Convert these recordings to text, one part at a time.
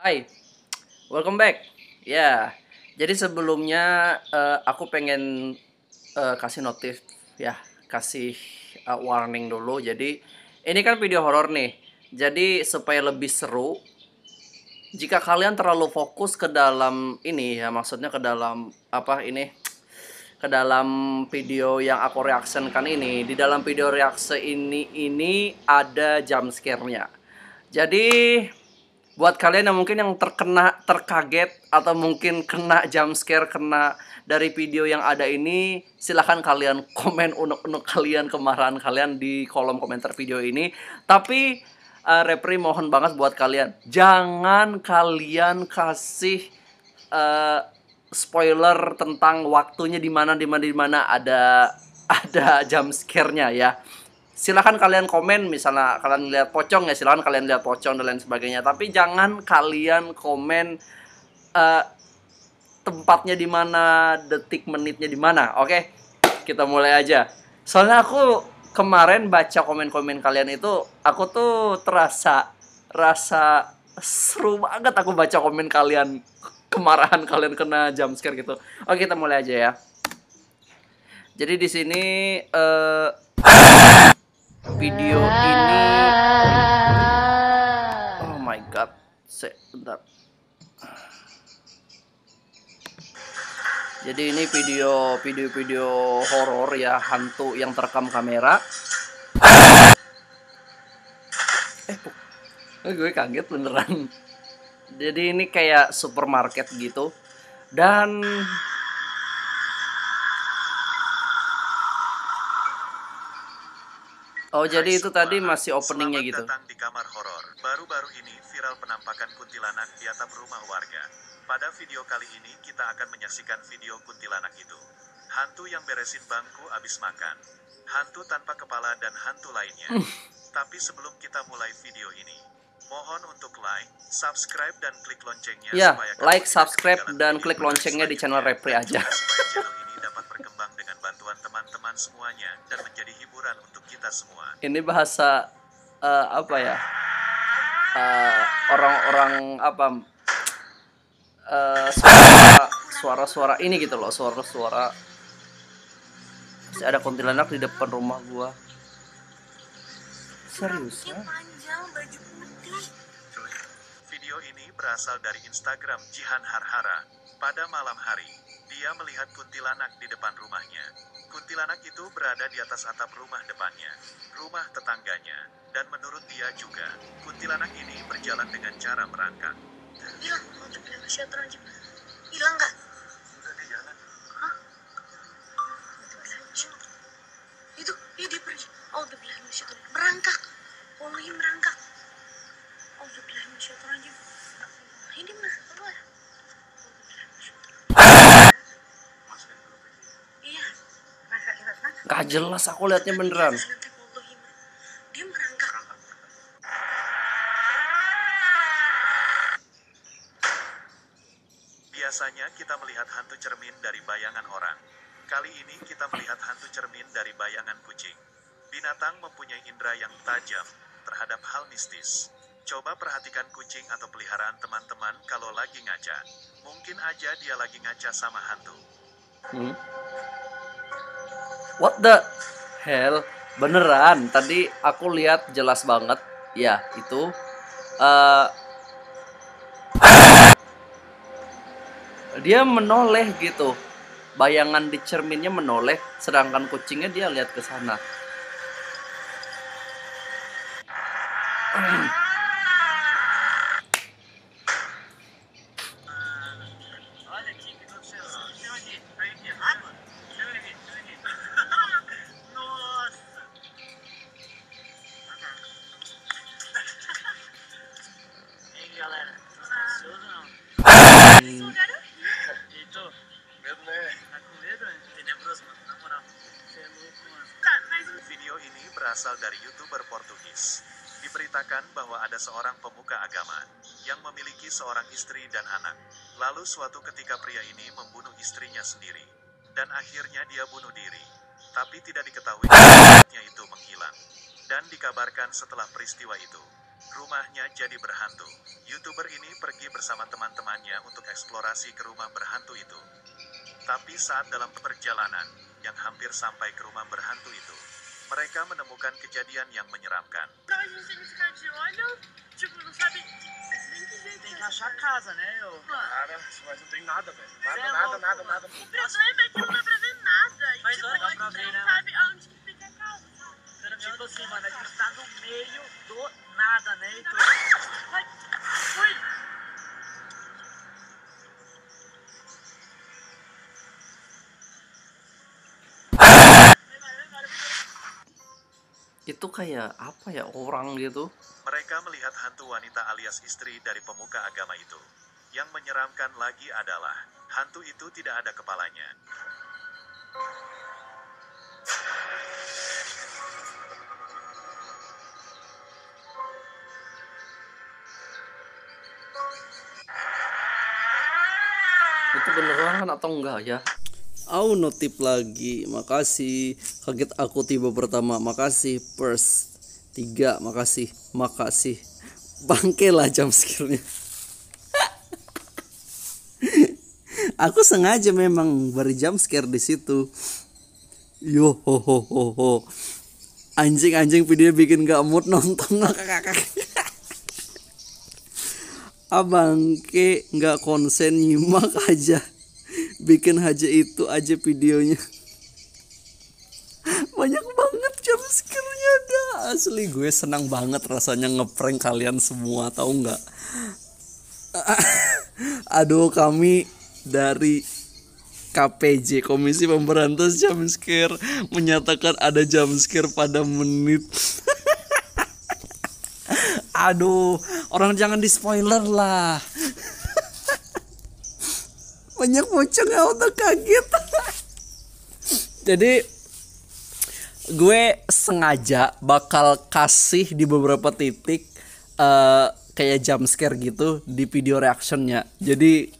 Hai, welcome back. Ya, jadi sebelumnya eh, aku pengen eh, kasih notif ya, kasih eh, warning dulu. Jadi ini kan video horor nih. Jadi supaya lebih seru, jika kalian terlalu fokus ke dalam ini ya, maksudnya ke dalam apa ini, ke dalam video yang aku reactionkan ini. Di dalam video reaksi ini ini ada jump scare-nya. Jadi buat kalian yang mungkin yang terkena terkaget atau mungkin kena jump scare kena dari video yang ada ini silahkan kalian komen unek-unek kalian kemarahan kalian di kolom komentar video ini. Tapi uh, Repri mohon banget buat kalian jangan kalian kasih uh, spoiler tentang waktunya di mana di mana di mana ada ada jump scare-nya ya silakan kalian komen misalnya kalian lihat pocong ya silakan kalian lihat pocong dan lain sebagainya. Tapi jangan kalian komen uh, tempatnya di mana detik menitnya di mana oke? Kita mulai aja. Soalnya aku kemarin baca komen-komen kalian itu aku tuh terasa rasa seru banget aku baca komen kalian. Kemarahan kalian kena jump scare gitu. Oke kita mulai aja ya. Jadi di sini uh, video ini. Oh my god. Sebentar jadi ini video video video horor ya hantu yang terekam kamera. Eh gue kaget beneran. Jadi ini kayak supermarket gitu. Dan Oh jadi itu tadi masih openingnya gitu. datang di kamar horor. Baru-baru ini viral penampakan kuntilanak di atap rumah warga. Pada video kali ini kita akan menyaksikan video kuntilanak itu. Hantu yang beresin bangku abis makan. Hantu tanpa kepala dan hantu lainnya. Tapi sebelum kita mulai video ini, mohon untuk like, subscribe dan klik loncengnya Ya, like, subscribe dan klik loncengnya di channel. Repri aja. Teman-teman semuanya dan menjadi hiburan untuk kita semua. Ini bahasa eh, apa ya? Eh, Orang-orang apa? eh, suara suara-suara ini gitu loh, suara-suara. Masih ada kuntilanak di depan rumah gua. Serius ya? panjang baju putih Video ini berasal dari Instagram Jihan Harhara. Pada malam hari, dia melihat kuntilanak di depan rumahnya. Kuntilanak itu berada di atas atap rumah depannya, rumah tetangganya, dan menurut dia juga, kuntilanak ini berjalan dengan cara merangkak. hilang untuk rajim hilang nggak Udah di jalan. Hah? itu iya dia pergi oh udah bilang merangkak wallahi merangkak oh udah bilang rajim ini mah keluar iya merangkak Gak jelas aku liatnya beneran. Biasanya kita melihat hantu cermin dari bayangan orang. Kali ini kita melihat hantu cermin dari bayangan kucing. Binatang mempunyai indera yang tajam terhadap hal mistis. Coba perhatikan kucing atau peliharaan teman-teman kalau lagi ngaca. Mungkin aja dia lagi ngaca sama hantu. Hmm. What the hell? Beneran, tadi aku lihat jelas banget. Ya, itu eh dia menoleh gitu. Bayangan di cerminnya menoleh, sedangkan kucingnya dia lihat ke sana. Berasal dari YouTuber Portugis. Diberitakan bahwa ada seorang pemuka agama yang memiliki seorang istri dan anak. Lalu suatu ketika pria ini membunuh istrinya sendiri. Dan akhirnya dia bunuh diri. Tapi tidak diketahui anaknya itu menghilang. Dan dikabarkan setelah peristiwa itu, Rumahnya jadi berhantu. YouTuber ini pergi bersama teman-temannya untuk eksplorasi ke rumah berhantu itu. Tapi saat dalam perjalanan, yang hampir sampai ke rumah berhantu itu, mereka menemukan kejadian yang menyeramkan. Tem que tipo, é. achar casa, né? Cara, mas não tem nada, velho. Nada, é nada, nada, nada. O problema é que não dá pra ver nada. E, Mas tipo, dá pra não né? sabe aonde que fica a casa? Tipo assim, mano, a gente tá no meio do nada, né, Heitor? Ai! Itu kayak apa ya orang gitu. Mereka melihat hantu wanita alias istri dari pemuka agama itu. Yang menyeramkan lagi adalah, hantu itu tidak ada kepalanya. Itu beneran atau enggak ya? Au notif lagi, makasih. Kaget aku tiba pertama, makasih. First tiga, makasih, makasih. Bangke lah jam skillnya. aku sengaja memang beri jump scare di situ. Yo ho ho ho ho. Anjing-anjing video bikin gak mood nonton kakak Abang ke nggak konsen nyimak aja bikin aja itu aja videonya. Banyak banget jump scare-nya dah asli gue senang banget rasanya ngeprank kalian semua tahu nggak? Aduh kami dari KPJ Komisi Pemberantas Jump Scare menyatakan ada jump scare pada menit. Aduh, orang jangan di spoiler lah. Banyak pocong ya udah kaget. Jadi gue sengaja bakal kasih di beberapa titik eh, kayak jump scare gitu di video reactionnya. Jadi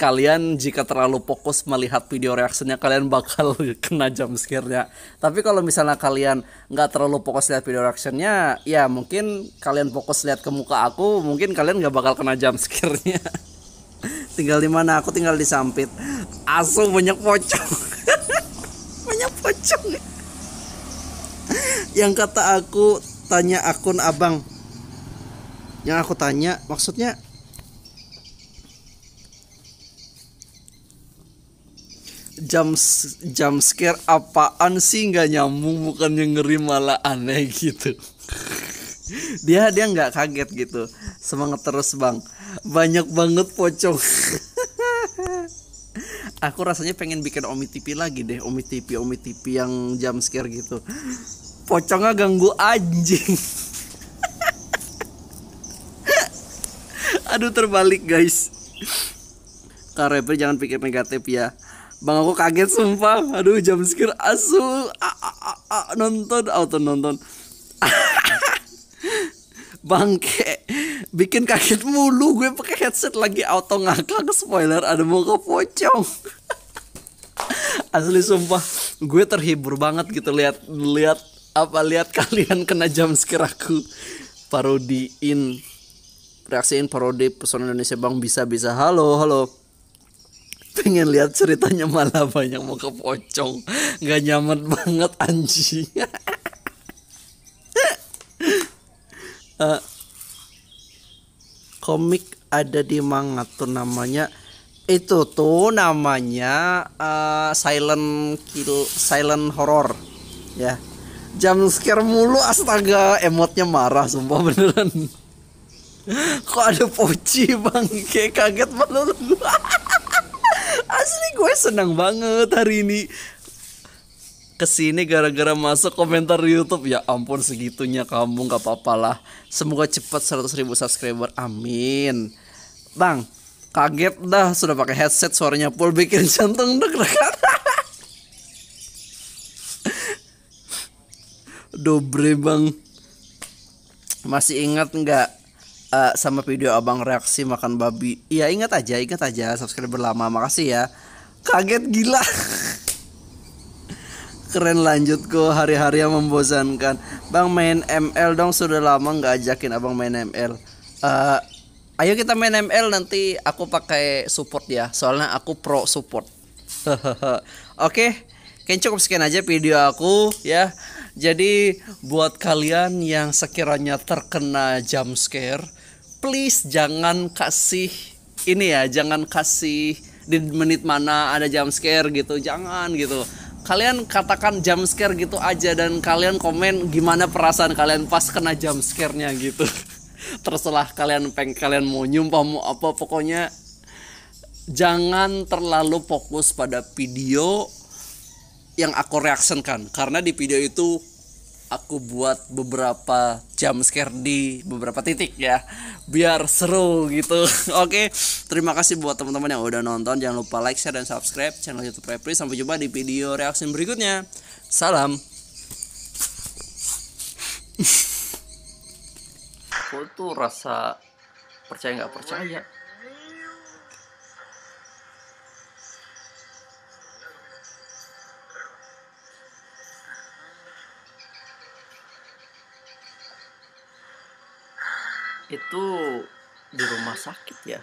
kalian jika terlalu fokus melihat video reactionnya kalian bakal kena jump scare-nya tapi kalau misalnya kalian nggak terlalu fokus lihat video reactionnya ya mungkin kalian fokus lihat ke muka aku mungkin kalian nggak bakal kena jump scare-nya tinggal di mana? Aku tinggal di sampit. Asu banyak pocong. Banyak pocong. Yang kata aku tanya akun abang. Yang aku tanya maksudnya? Jam jam scare apaan sih? Nggak nyambung bukannya ngeri malah aneh gitu. Dia dia nggak kaget gitu. Semangat terus bang banyak banget pocong. Aku rasanya pengen bikin Omi TV lagi deh. Omi TV Omi TV yang jam scare gitu. Pocongnya ganggu anjing. Aduh terbalik guys. Kareper jangan pikir negatif ya. Bang aku kaget sumpah. Aduh jam scare asu. A, a, a, Nonton. Auto nonton. Bangke Bikin kaget mulu Gue pakai headset lagi auto ngakak Spoiler ada muka pocong. Asli sumpah Gue terhibur banget gitu Lihat lihat apa lihat kalian kena jam scare aku. Parodiin Reaksiin parodi pesona Indonesia Bang bisa bisa Halo halo. Pengen lihat ceritanya malah banyak muka pocong. Nggak nyaman banget anjing. Eh, komik ada di manga tuh namanya itu tuh namanya eh, silent kill silent horror ya. Jam scare mulu astaga emotnya marah sumpah beneran. Kok ada poci bang? Kayak kaget banget. Asli gue senang banget hari ini Ke sini gara-gara masuk komentar YouTube. Ya ampun segitunya kamu gak apa-apa lah. Semoga cepat 100 ribu subscriber. Amin. Bang kaget dah. Sudah pakai headset suaranya full bikin jantung deg-degan. Dobre bang. Masih ingat nggak eh, sama video abang reaksi makan babi? Iya ingat aja ingat aja. Subscriber lama makasih ya. Kaget gila Keren lanjut kok hari-hari yang membosankan. Bang main ML dong sudah lama nggak ajakin abang main ML. Eh, ayo kita main ML nanti aku pakai support ya. Soalnya aku pro support. Oke, kayaknya cukup sekian aja video aku ya. Jadi buat kalian yang sekiranya terkena jump scare, please jangan kasih ini ya, jangan kasih di menit mana ada jump scare gitu, jangan gitu. Kalian katakan jump scare gitu aja dan kalian komen gimana perasaan kalian pas kena jump scare-nya gitu. Terserah kalian peng kalian mau nyumpah mau apa pokoknya jangan terlalu fokus pada video yang aku reactionkan karena di video itu aku buat beberapa jump scare di beberapa titik ya biar seru gitu. Oke terima kasih buat teman-teman yang udah nonton. Jangan lupa like share dan subscribe channel youtube Repri. Sampai jumpa di video reaction berikutnya. Salam. Aku tuh rasa percaya nggak percaya itu di rumah sakit ya